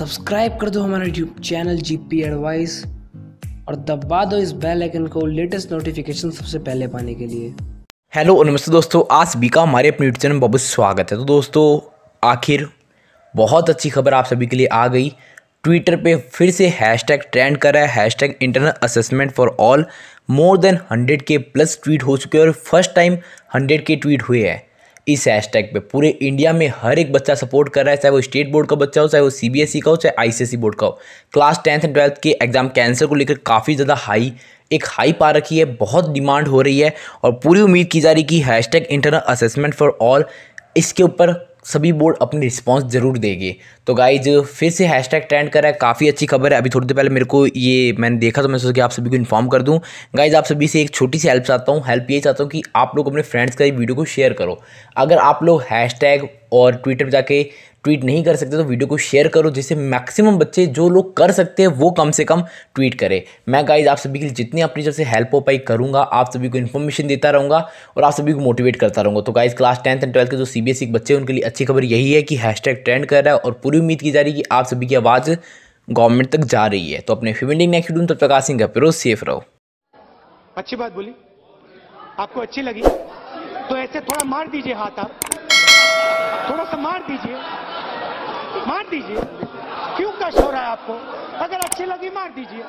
Subscribe कर दो हमारा YouTube channel G P advice और दबा दो इस बेल आइकन को लेटेस्ट नोटिफिकेशन सबसे पहले पाने के लिए। हेलो नमस्ते दोस्तों, आज सभी का हमारे अपने यूट्यूब चैनल में बहुत स्वागत है। तो दोस्तों, आखिर बहुत अच्छी खबर आप सभी के लिए आ गई। ट्विटर पे फिर से हैशटैग ट्रेंड कर रहा है। Hashtag internal assessment for all more than hundred K plus tweet हो चुके हैं और first time hundred K tweet हुए हैं। इस हैशटैग पे। पूरे इंडिया में हर एक बच्चा सपोर्ट कर रहा है, चाहे वो स्टेट बोर्ड का बच्चा हो, चाहे वो सीबीएसई का हो, चाहे आईसीएसई बोर्ड का हो। क्लास टेंथ एंड ट्वेल्थ के एग्ज़ाम कैंसर को लेकर काफ़ी ज़्यादा हाई एक हाई पा रखी है, बहुत डिमांड हो रही है और पूरी उम्मीद की जा रही कि hashtag internal assessment for all इसके ऊपर सभी बोर्ड अपनी रिस्पांस ज़रूर देंगे। तो गाइज़ फिर से हैश टैग ट्रेंड करा है, काफ़ी अच्छी खबर है। अभी थोड़ी देर पहले मेरे को ये मैंने देखा तो मैं सोचा कि आप सभी को इन्फॉर्म कर दूँ। गाइज़ आप सभी से एक छोटी सी हेल्प चाहता हूँ। हेल्प ये चाहता हूँ कि आप लोग अपने फ्रेंड्स का ये वीडियो को शेयर करो। अगर आप लोग हैशटैग और ट्विटर पर जाके ट्वीट नहीं कर सकते तो वीडियो को शेयर करो, जिससे मैक्सिमम बच्चे जो लोग कर सकते हैं, वो कम से कम ट्वीट करें। मैं गाइज़ आप सभी के लिए जितनी अपनी तरफ़ से हेल्प हो पाई करूँगा, आप सभी को इन्फॉर्मेशन देता रहूँगा और आप सभी को मोटिवेट करता रहूँगा। तो guys class tenth and twelfth के जो सी बी बच्चे उनके लिए अच्छी खबर यही है कि हैशटैग ट्रेंड कर रहा है और पूरी उम्मीद की जा रही है कि आप सभी की आवाज़ गवर्नमेंट तक जा रही है। तो अपने फीमेंडिंग नेक्स्ट वीडियो तब तक आसिंग फिर सेफ़ रहो। अच्छी बात बोली। आपको अच्छी लगी। तो ऐसे थोड़ा मार दीजिए हाथ आप। थोड़ा सा मार दीजिए। मार दीजिए। क्यों कष्ट हो रहा है आपको? अगर अच्छी लगी, मार दीजिए।